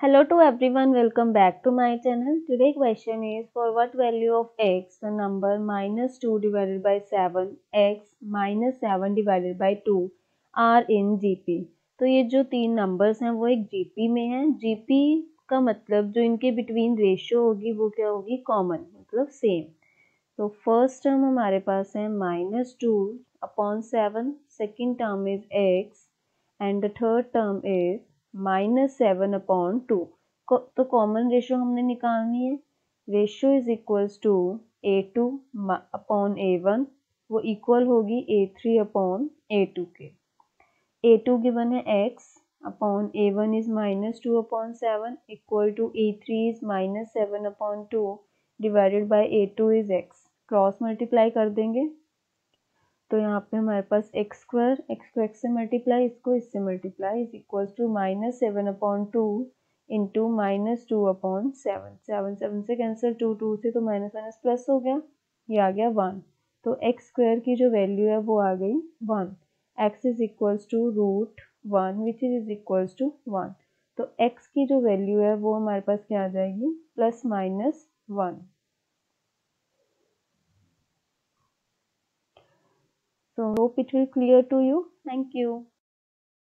Hello to everyone, welcome back to my channel. Today question is for what value of x the number minus 2 divided by 7 x minus 7 divided by 2 are in GP. तो ये जो तीन numbers हैं वो एक GP में हैं GP का मतलब जो इनके बिटवीन रेशियो होगी वो क्या होगी कॉमन मतलब सेम तो फ़र्स्ट टर्म हमारे पास है minus two upon seven second term is X and the third term is minus seven upon two तो कॉमन रेशियो हमने निकालनी है। Ratio is equals to A two upon A one वो equal होगी A three upon A two के। ए two given है X upon A one is minus two upon seven equal to A three is minus seven upon two divided by A two is X cross multiply कर देंगे। तो यहाँ पे हमारे पास x square x को x से मल्टीप्लाई इसको इससे multiply is equal to minus seven upon two into minus two upon seven seven seven से कैंसिल टू टू से तो माइनस माइनस प्लस हो गया। ये आ गया वन तो एक्स स्क्वायर की जो वैल्यू है वो आ गई one X is equals to root one which is is equals to one तो एक्स की जो वैल्यू है वो हमारे पास क्या आ जाएगी? Plus minus one So hope it will clear to you. Thank you.